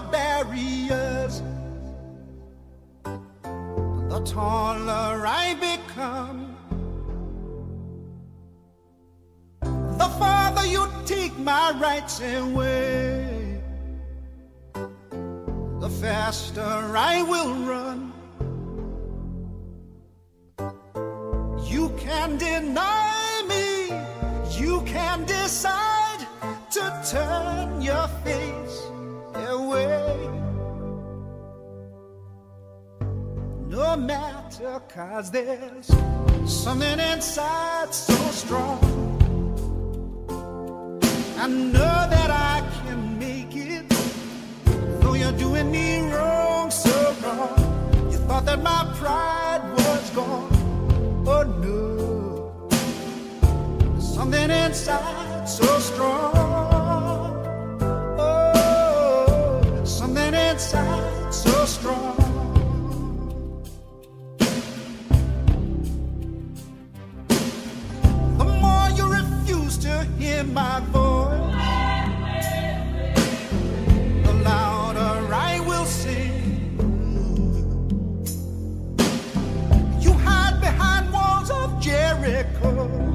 barriers, the taller I become. The farther you take my rights away, the faster I will run. You can deny me, you can decide. No matter, cause there's something inside so strong. I know that I can make it, though you're doing me wrong, so wrong. You thought that my pride was gone. Oh no, There's something inside so strong. Oh, something inside so strong. hear my voice, the louder I will sing. You hide behind walls of Jericho.